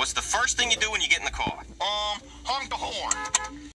what's the first thing you do when you get in the car?